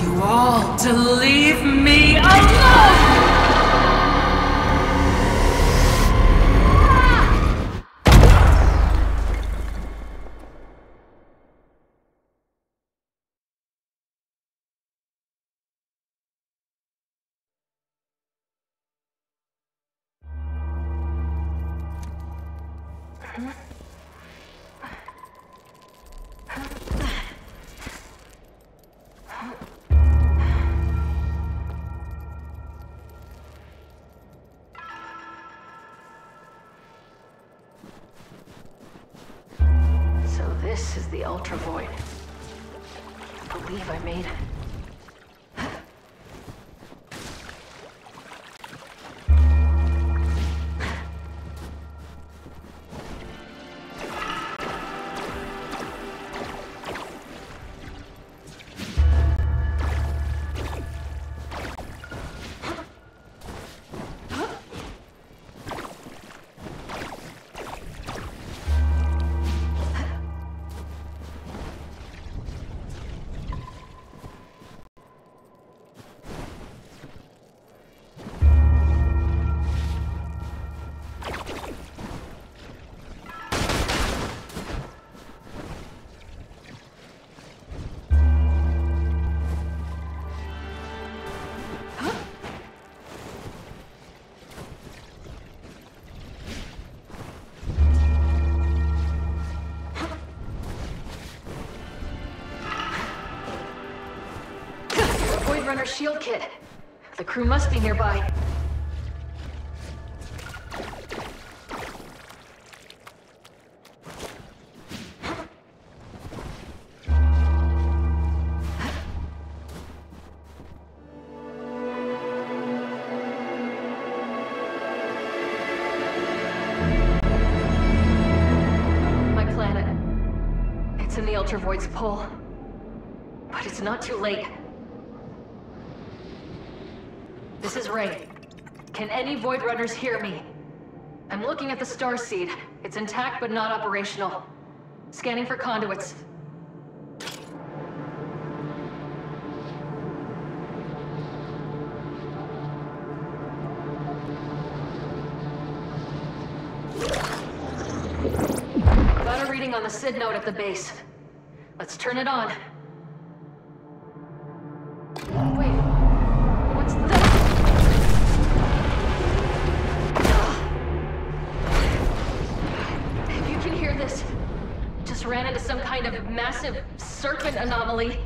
you all to leave this is the Ultra Void. I believe I made it. Shield kit. The crew must be nearby. My planet. It's in the Ultra Void's pull. But it's not too late. This is Rei. Can any Void Runners hear me? I'm looking at the Star Seed. It's intact but not operational. Scanning for conduits. Got a reading on the Cyd node at the base. Let's turn it on. Serpent anomaly.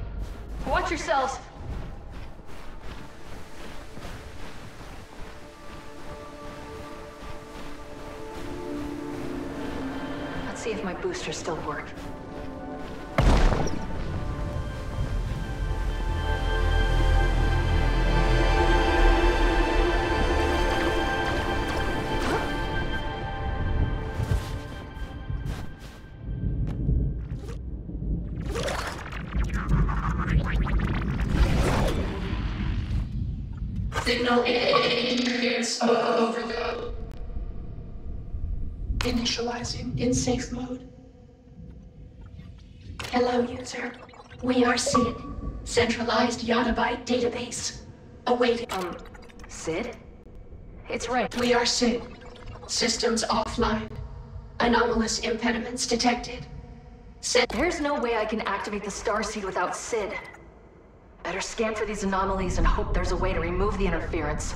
Watch yourselves. Let's see if my boosters still work. In safe mode. Hello, user. We are Cyd, centralized Yottabyte database. Awaiting. Um, Cyd? It's right. We are Cyd. Systems offline. Anomalous impediments detected. Cyd. There's no way I can activate the Star Seed without Cyd. Better scan for these anomalies and hope there's a way to remove the interference.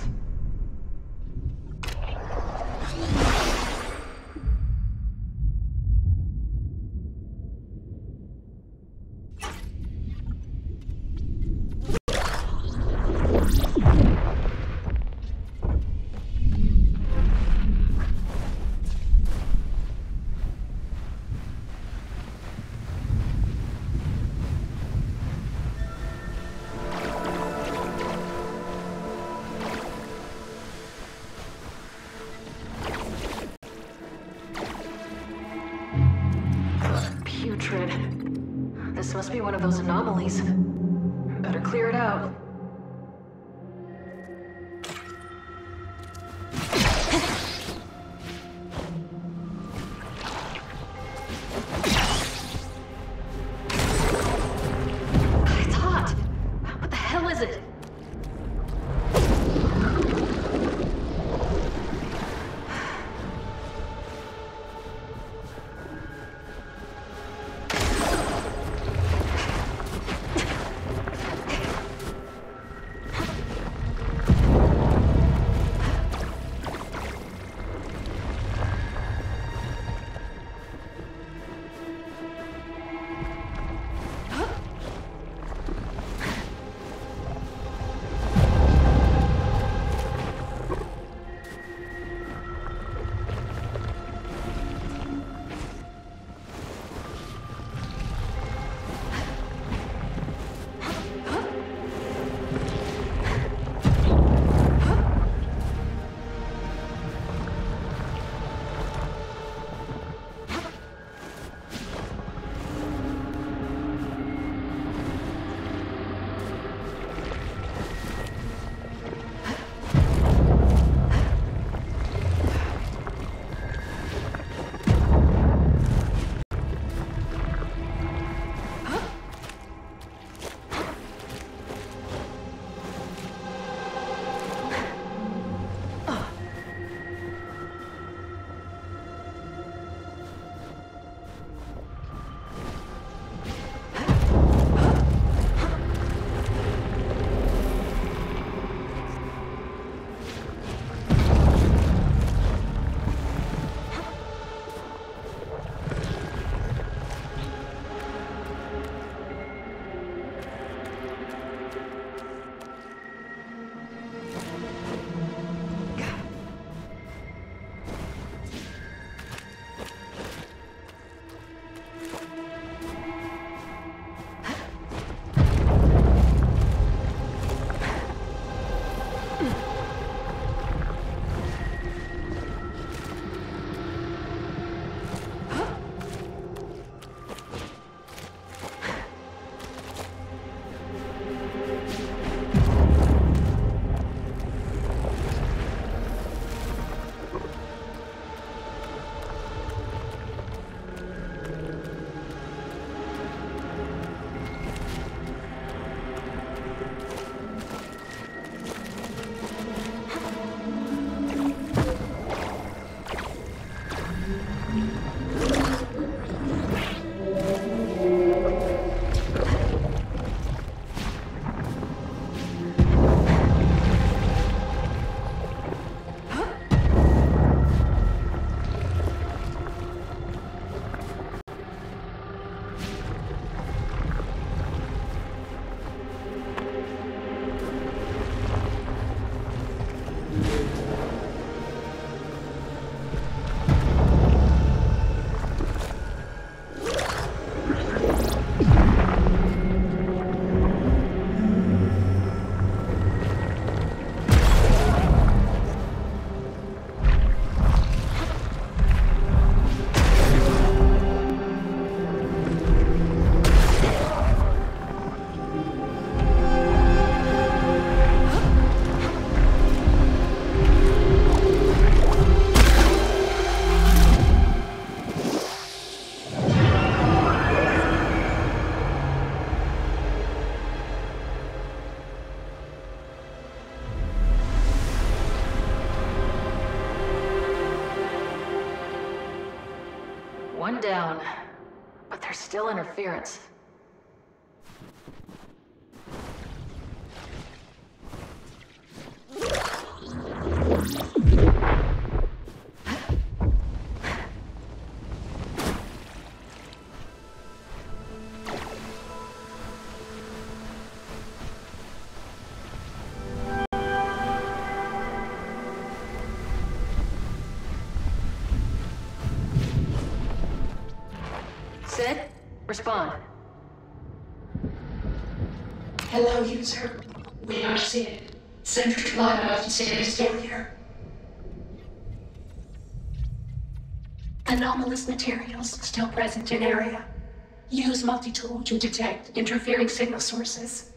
Down. But there's still interference. Respond. Hello, user. We are Cyd. Centralized data here. Anomalous materials still present in area. Use multi-tool to detect interfering signal sources.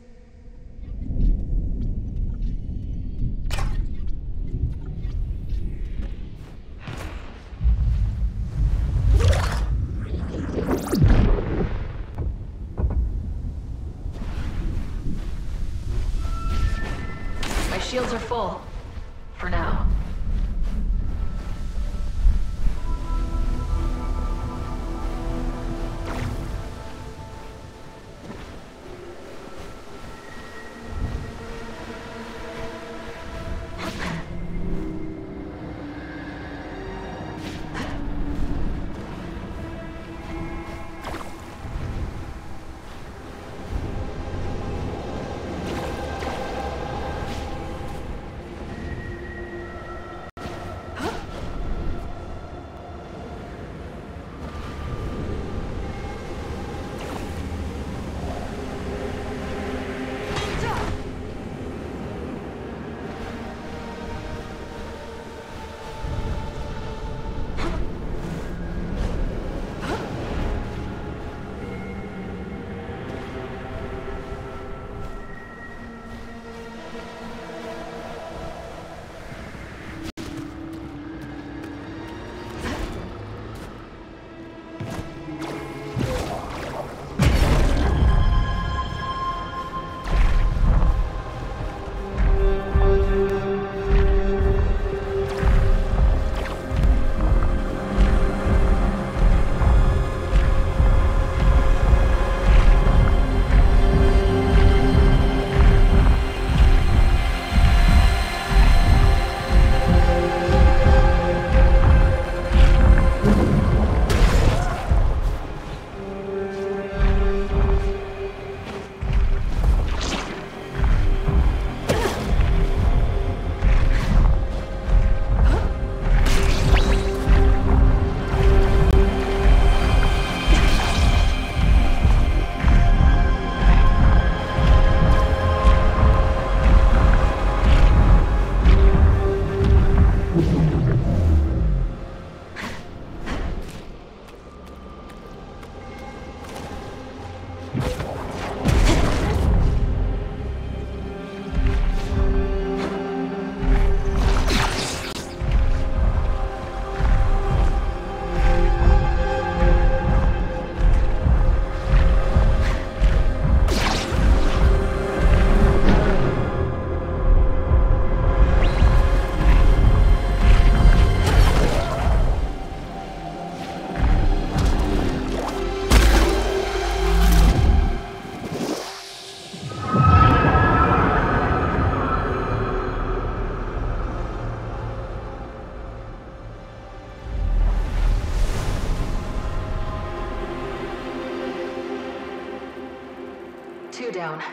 two down.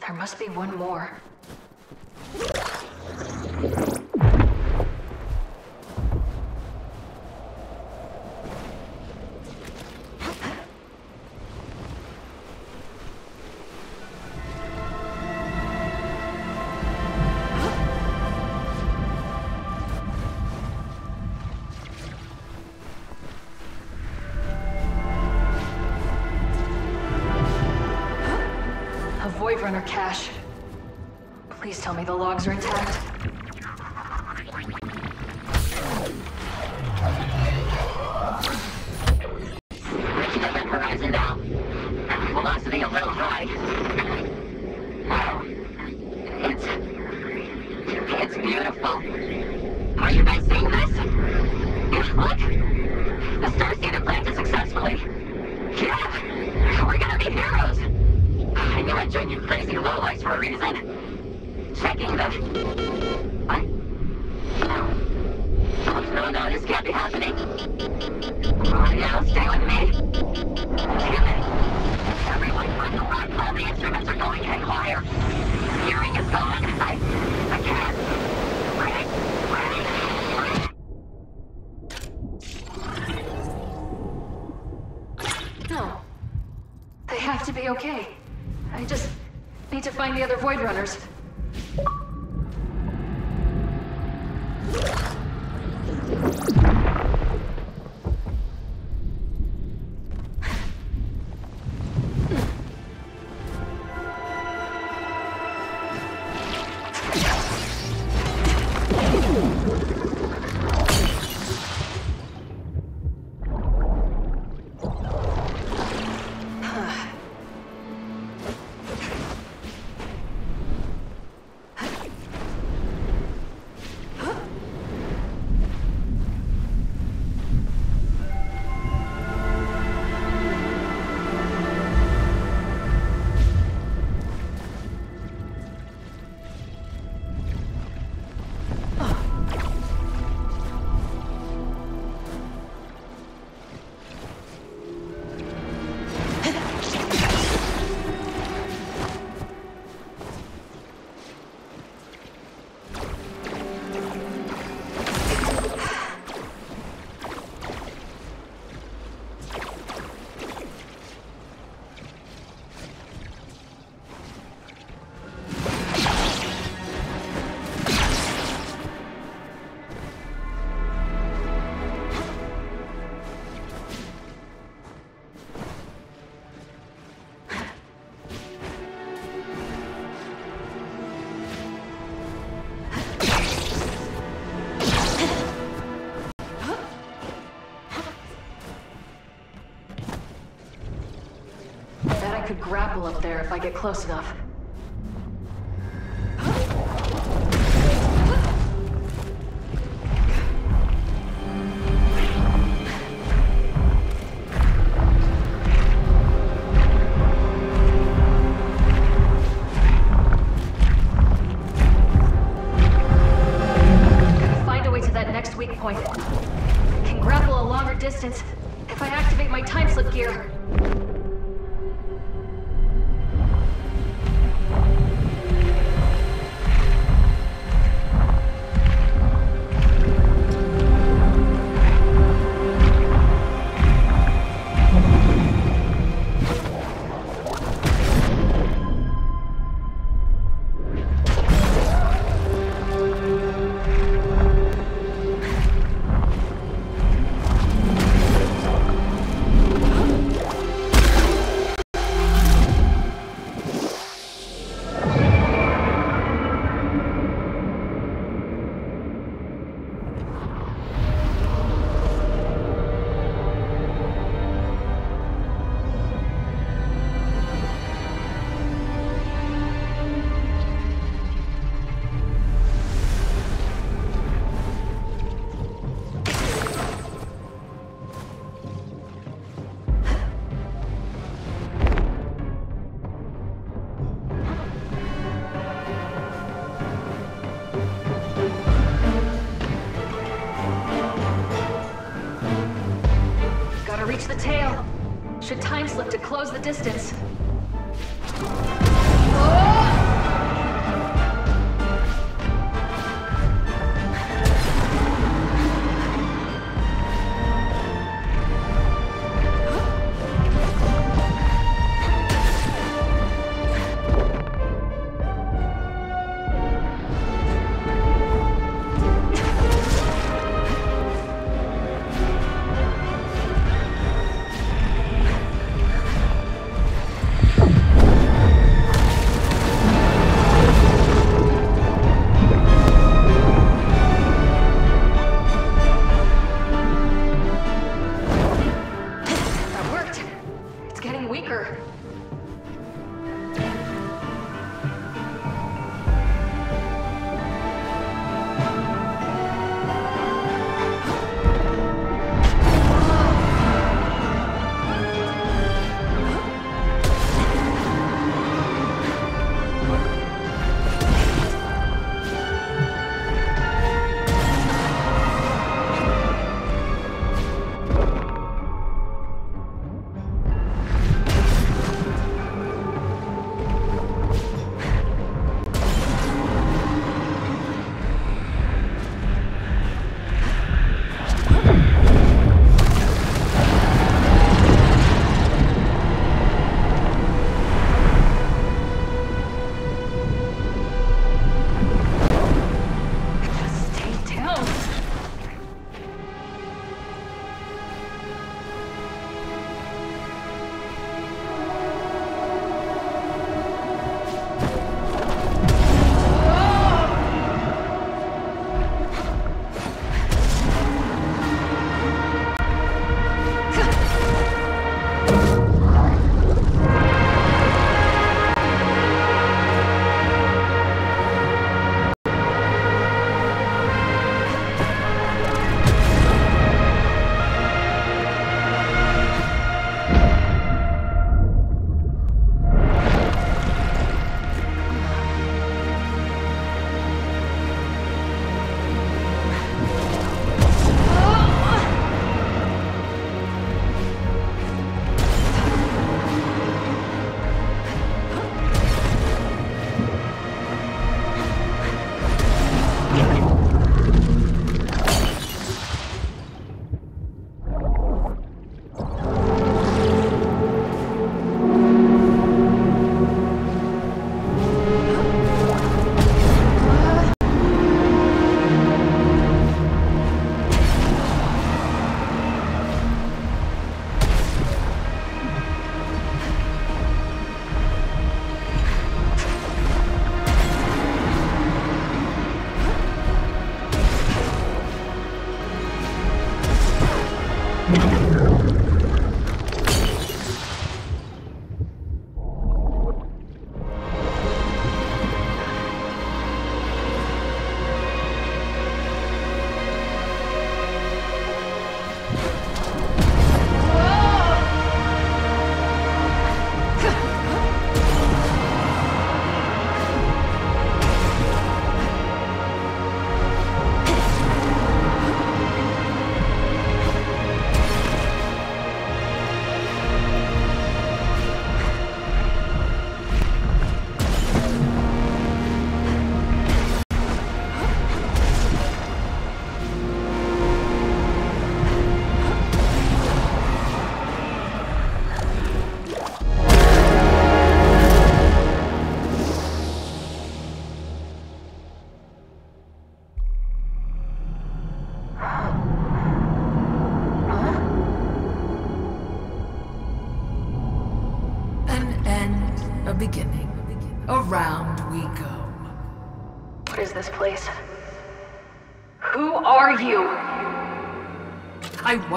There must be one more. Cash, please tell me the logs are intact. for. Checking the... Void Runners. grapple up there if I get close enough. the distance.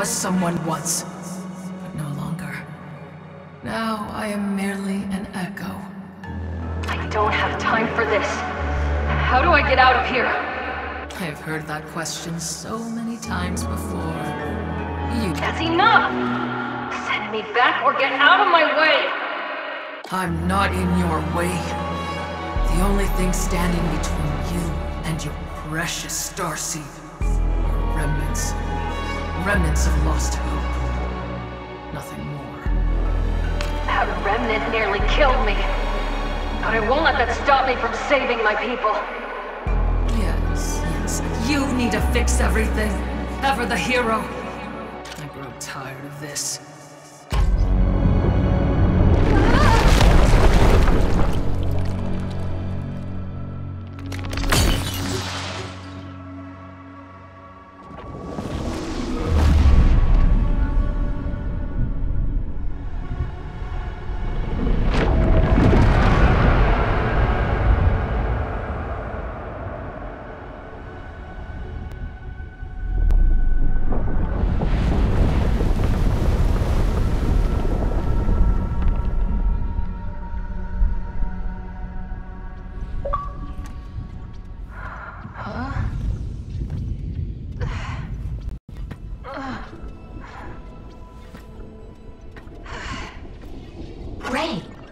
Was someone once, but no longer. Now I am merely an echo. I don't have time for this. How do I get out of here? I've heard that question so many times before. You. That's enough! Send me back or get out of my way! I'm not in your way. The only thing standing between you and your precious starseed are remnants. Remnants of lost hope. Nothing more. That remnant nearly killed me. But I won't let that stop me from saving my people. Yes, yes. You need to fix everything. Ever the hero. I grow tired of this.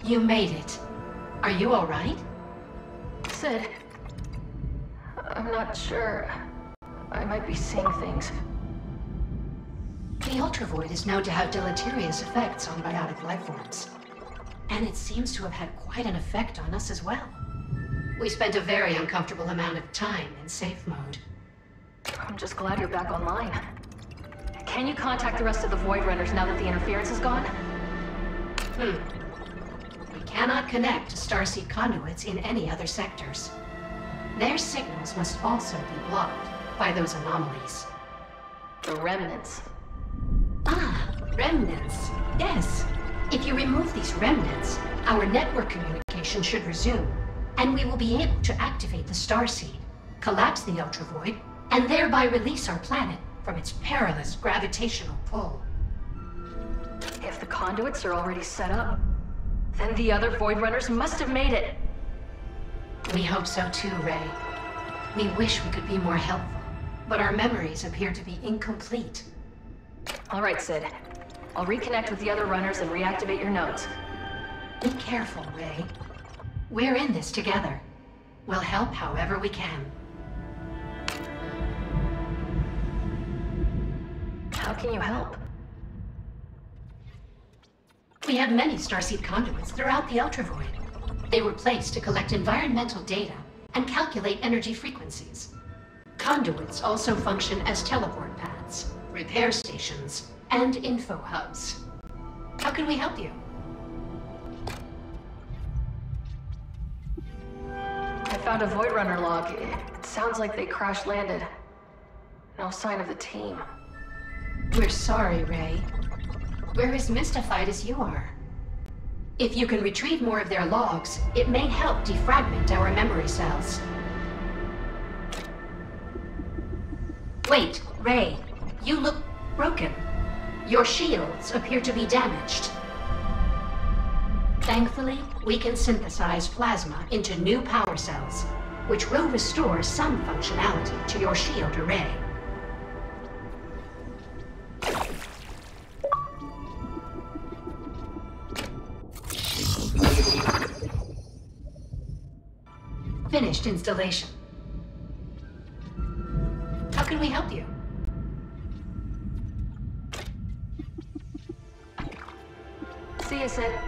You made it. Are you alright? Cyd. I'm not sure. I might be seeing things. The Ultravoid is known to have deleterious effects on biotic life forms. And it seems to have had quite an effect on us as well. We spent a very uncomfortable amount of time in safe mode. I'm just glad you're back online. Can you contact the rest of the Void Runners now that the interference is gone? Hmm. Cannot connect to Starseed conduits in any other sectors. Their signals must also be blocked by those anomalies. The remnants. Ah, remnants. Yes. If you remove these remnants, our network communication should resume, and we will be able to activate the Starseed, collapse the Ultravoid, and thereby release our planet from its perilous gravitational pull. If the conduits are already set up, then the other Void Runners must have made it. We hope so too, Rei. We wish we could be more helpful, but our memories appear to be incomplete. All right, Cyd. I'll reconnect with the other runners and reactivate your nodes. Be careful, Rei. We're in this together. We'll help however we can. How can you help? We have many Starseed conduits throughout the Ultravoid. They were placed to collect environmental data and calculate energy frequencies. Conduits also function as teleport paths, repair stations, and info hubs. How can we help you? I found a Void Runner log. It sounds like they crash landed. No sign of the team. We're sorry, Rei. We're as mystified as you are. If you can retrieve more of their logs, it may help defragment our memory cells. Wait, Rei. You look broken. Your shields appear to be damaged. Thankfully, we can synthesize plasma into new power cells, which will restore some functionality to your shield array. Installation. How can we help you? See.